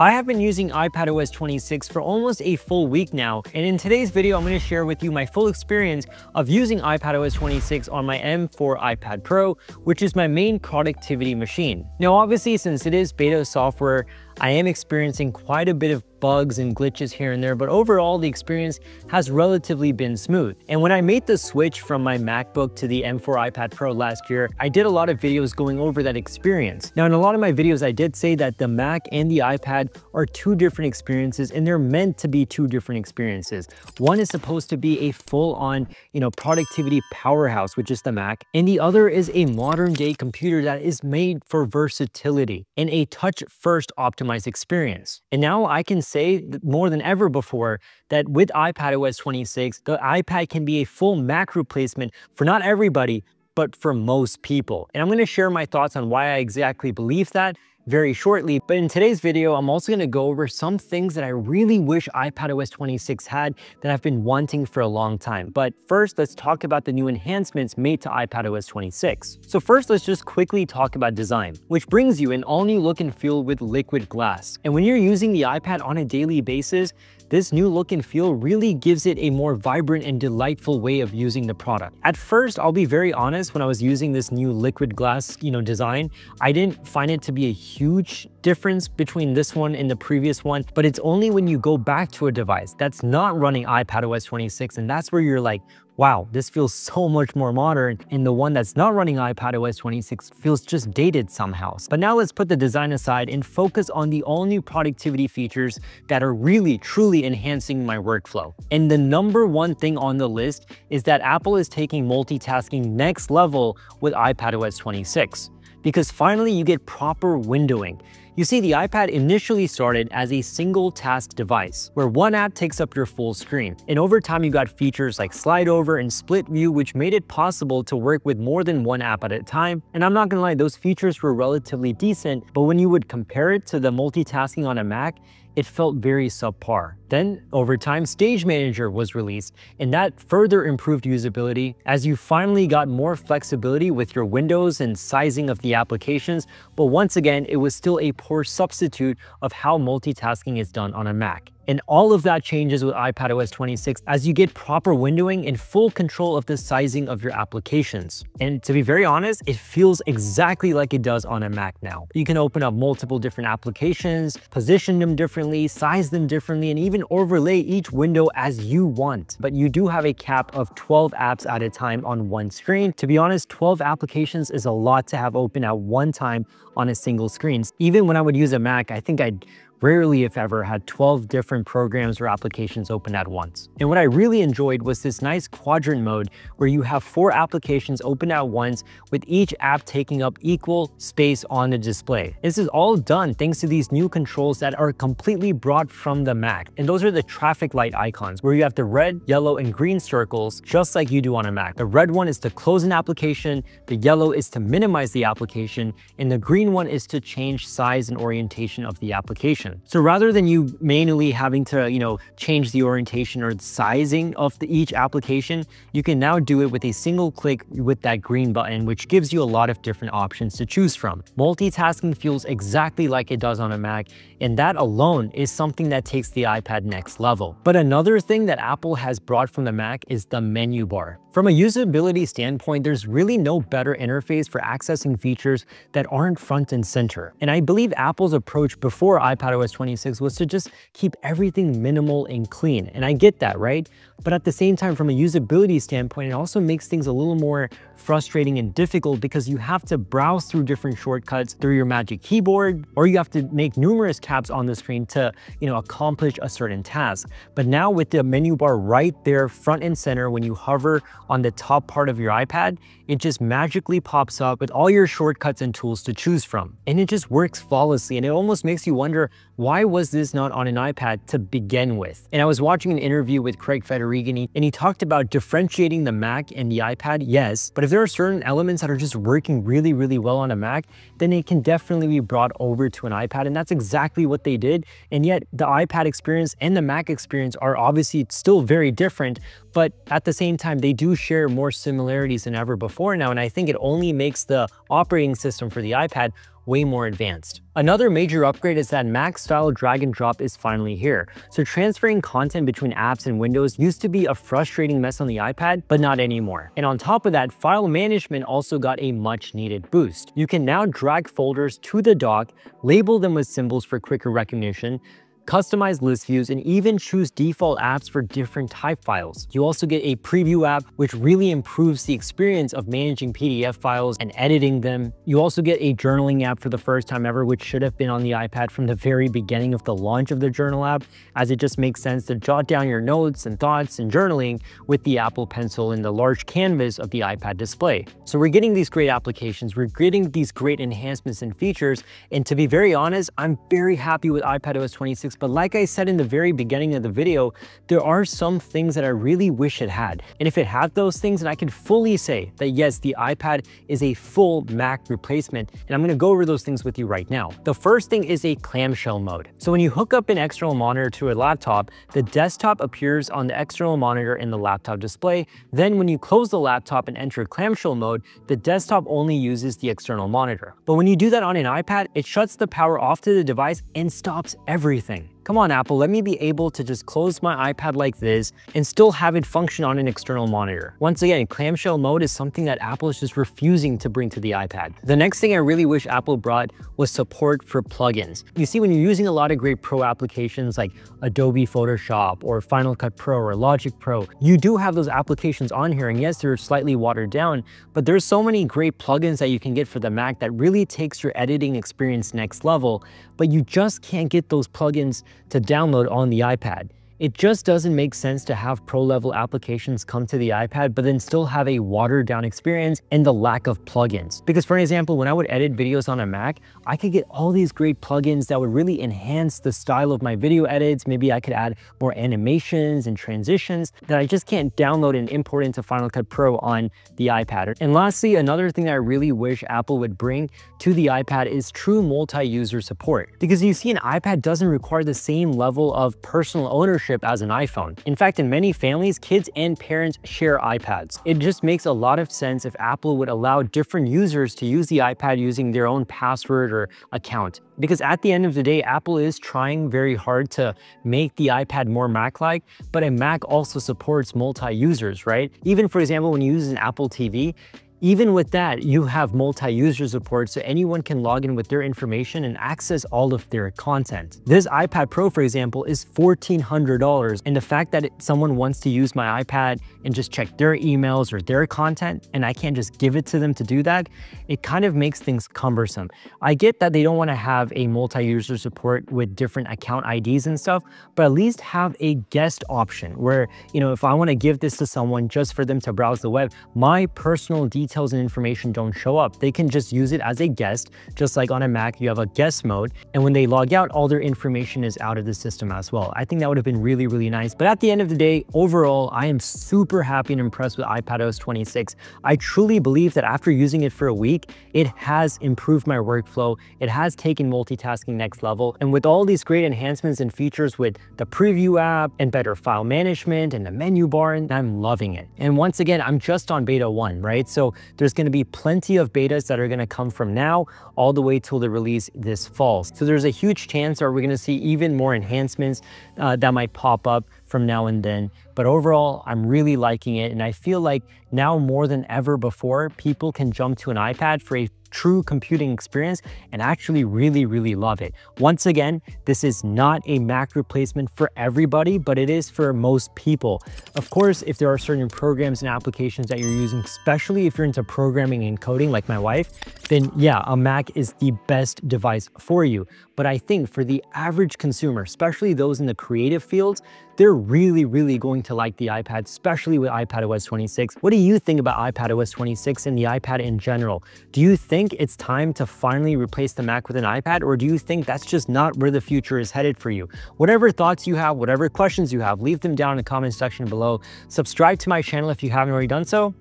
I have been using iPadOS 26 for almost a full week now, and in today's video, I'm going to share with you my full experience of using iPadOS 26 on my M4 iPad Pro, which is my main productivity machine. Now, obviously, since it is beta software, I am experiencing quite a bit of bugs and glitches here and there, but overall the experience has relatively been smooth. And when I made the switch from my MacBook to the M4 iPad Pro last year, I did a lot of videos going over that experience. Now in a lot of my videos, I did say that the Mac and the iPad are two different experiences and they're meant to be two different experiences. One is supposed to be a full-on, you know, productivity powerhouse, which is the Mac, and the other is a modern day computer that is made for versatility and a touch-first optimized experience. And now I can say more than ever before that with iPadOS 26, the iPad can be a full Mac replacement for not everybody, but for most people. And I'm gonna share my thoughts on why I exactly believe that very shortly. But in today's video, I'm also gonna go over some things that I really wish iPadOS 26 had that I've been wanting for a long time. But first, let's talk about the new enhancements made to iPadOS 26. So first, let's just quickly talk about design, which brings you an all new look and feel with liquid glass. And when you're using the iPad on a daily basis, this new look and feel really gives it a more vibrant and delightful way of using the product. At first, I'll be very honest, when I was using this new liquid glass you know, design, I didn't find it to be a huge difference between this one and the previous one, but it's only when you go back to a device that's not running iPadOS 26 and that's where you're like, wow, this feels so much more modern, and the one that's not running iPadOS 26 feels just dated somehow. But now let's put the design aside and focus on the all new productivity features that are really, truly enhancing my workflow. And the number one thing on the list is that Apple is taking multitasking next level with iPadOS 26 because finally you get proper windowing. You see, the iPad initially started as a single task device, where one app takes up your full screen. And over time, you got features like slide over and split view, which made it possible to work with more than one app at a time. And I'm not gonna lie, those features were relatively decent, but when you would compare it to the multitasking on a Mac, it felt very subpar. Then, over time, Stage Manager was released, and that further improved usability as you finally got more flexibility with your windows and sizing of the applications, but once again, it was still a poor substitute of how multitasking is done on a Mac. And all of that changes with iPadOS 26 as you get proper windowing and full control of the sizing of your applications. And to be very honest, it feels exactly like it does on a Mac now. You can open up multiple different applications, position them differently, size them differently, and even overlay each window as you want. But you do have a cap of 12 apps at a time on one screen. To be honest, 12 applications is a lot to have open at one time on a single screen. Even when I would use a Mac, I think I'd rarely if ever had 12 different programs or applications open at once. And what I really enjoyed was this nice quadrant mode where you have four applications open at once with each app taking up equal space on the display. This is all done thanks to these new controls that are completely brought from the Mac. And those are the traffic light icons where you have the red, yellow, and green circles just like you do on a Mac. The red one is to close an application, the yellow is to minimize the application, and the green one is to change size and orientation of the application. So rather than you manually having to, you know, change the orientation or the sizing of the, each application, you can now do it with a single click with that green button, which gives you a lot of different options to choose from. Multitasking feels exactly like it does on a Mac, and that alone is something that takes the iPad next level. But another thing that Apple has brought from the Mac is the menu bar. From a usability standpoint, there's really no better interface for accessing features that aren't front and center. And I believe Apple's approach before iPadOS 26 was to just keep everything minimal and clean. And I get that, right? But at the same time, from a usability standpoint, it also makes things a little more frustrating and difficult because you have to browse through different shortcuts through your Magic Keyboard, or you have to make numerous taps on the screen to, you know, accomplish a certain task. But now with the menu bar right there, front and center, when you hover on the top part of your iPad, it just magically pops up with all your shortcuts and tools to choose from. And it just works flawlessly. And it almost makes you wonder, why was this not on an iPad to begin with? And I was watching an interview with Craig Federighi and he talked about differentiating the Mac and the iPad, yes, but if there are certain elements that are just working really, really well on a Mac, then it can definitely be brought over to an iPad. And that's exactly what they did. And yet the iPad experience and the Mac experience are obviously still very different, but at the same time, they do share more similarities than ever before now, and I think it only makes the operating system for the iPad way more advanced. Another major upgrade is that Mac style drag and drop is finally here. So transferring content between apps and windows used to be a frustrating mess on the iPad, but not anymore. And on top of that, file management also got a much needed boost. You can now drag folders to the dock, label them with symbols for quicker recognition, customize list views, and even choose default apps for different type files. You also get a preview app, which really improves the experience of managing PDF files and editing them. You also get a journaling app for the first time ever, which should have been on the iPad from the very beginning of the launch of the journal app, as it just makes sense to jot down your notes and thoughts and journaling with the Apple Pencil in the large canvas of the iPad display. So we're getting these great applications, we're getting these great enhancements and features, and to be very honest, I'm very happy with iPadOS 26 but like I said in the very beginning of the video, there are some things that I really wish it had. And if it had those things, then I can fully say that yes, the iPad is a full Mac replacement. And I'm gonna go over those things with you right now. The first thing is a clamshell mode. So when you hook up an external monitor to a laptop, the desktop appears on the external monitor in the laptop display. Then when you close the laptop and enter clamshell mode, the desktop only uses the external monitor. But when you do that on an iPad, it shuts the power off to the device and stops everything. Amen. Come on, Apple, let me be able to just close my iPad like this and still have it function on an external monitor. Once again, clamshell mode is something that Apple is just refusing to bring to the iPad. The next thing I really wish Apple brought was support for plugins. You see, when you're using a lot of great pro applications like Adobe Photoshop or Final Cut Pro or Logic Pro, you do have those applications on here. And yes, they're slightly watered down, but there's so many great plugins that you can get for the Mac that really takes your editing experience next level, but you just can't get those plugins to download on the iPad. It just doesn't make sense to have pro level applications come to the iPad, but then still have a watered down experience and the lack of plugins. Because for example, when I would edit videos on a Mac, I could get all these great plugins that would really enhance the style of my video edits. Maybe I could add more animations and transitions that I just can't download and import into Final Cut Pro on the iPad. And lastly, another thing that I really wish Apple would bring to the iPad is true multi-user support. Because you see an iPad doesn't require the same level of personal ownership ownership as an iPhone. In fact, in many families, kids and parents share iPads. It just makes a lot of sense if Apple would allow different users to use the iPad using their own password or account. Because at the end of the day, Apple is trying very hard to make the iPad more Mac-like, but a Mac also supports multi-users, right? Even for example, when you use an Apple TV, even with that, you have multi-user support so anyone can log in with their information and access all of their content. This iPad Pro, for example, is $1,400. And the fact that it, someone wants to use my iPad and just check their emails or their content, and I can't just give it to them to do that, it kind of makes things cumbersome. I get that they don't want to have a multi-user support with different account IDs and stuff, but at least have a guest option where, you know, if I want to give this to someone just for them to browse the web, my personal details details and information don't show up. They can just use it as a guest, just like on a Mac, you have a guest mode. And when they log out, all their information is out of the system as well. I think that would have been really, really nice. But at the end of the day, overall, I am super happy and impressed with iPadOS 26. I truly believe that after using it for a week, it has improved my workflow. It has taken multitasking next level. And with all these great enhancements and features with the preview app and better file management and the menu bar, I'm loving it. And once again, I'm just on beta one, right? So there's going to be plenty of betas that are going to come from now all the way till the release this fall. So there's a huge chance that we're going to see even more enhancements uh, that might pop up from now and then. But overall, I'm really liking it. And I feel like now more than ever before, people can jump to an iPad for a true computing experience and actually really, really love it. Once again, this is not a Mac replacement for everybody, but it is for most people. Of course, if there are certain programs and applications that you're using, especially if you're into programming and coding like my wife, then yeah, a Mac is the best device for you. But I think for the average consumer, especially those in the creative fields, they're really, really going to like the iPad, especially with iPadOS 26. What do you think about iPadOS 26 and the iPad in general? Do you think it's time to finally replace the Mac with an iPad, or do you think that's just not where the future is headed for you? Whatever thoughts you have, whatever questions you have, leave them down in the comment section below. Subscribe to my channel if you haven't already done so,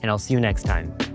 and I'll see you next time.